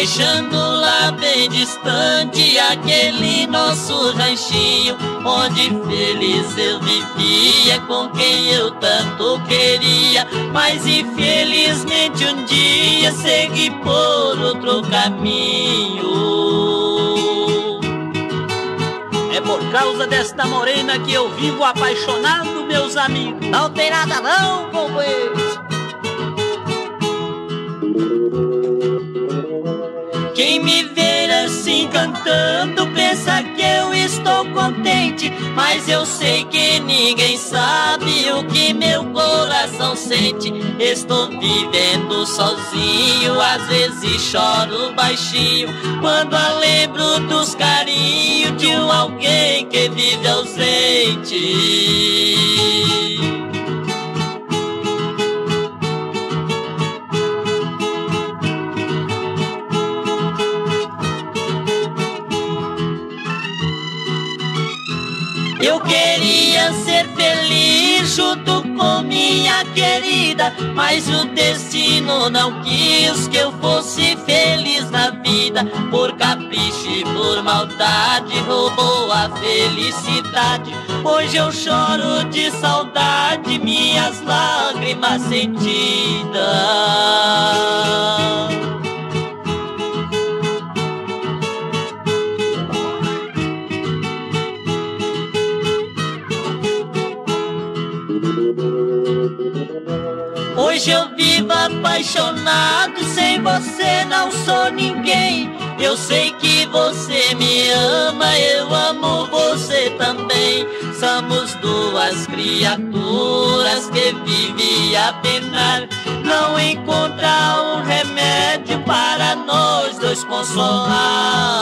deixando lá bem distante aquele nosso ranchinho, onde feliz eu vivia com quem eu tanto queria, mas infelizmente um dia segui por outro caminho. É por causa desta morena que eu vivo apaixonado, meus amigos. Não tem nada não, companheiro. Quem me ver assim cantando pensa que eu estou contente, mas eu sei que ninguém sabe o que meu coração sente. Estou vivendo sozinho, às vezes choro baixinho, quando eu lembro dos carinhos de um alguém que vive ausente. Eu queria ser feliz junto com minha querida, mas o destino não quis que eu fosse feliz na vida. Por capricho e por maldade roubou a felicidade. Hoje eu choro de saudade, minhas lágrimas sentidas. Hoje eu vivo apaixonado, sem você não sou ninguém. Eu sei que você me ama, eu amo você também. Somos duas criaturas que vivem a penar. Não encontrar um remédio para nós dois consolar.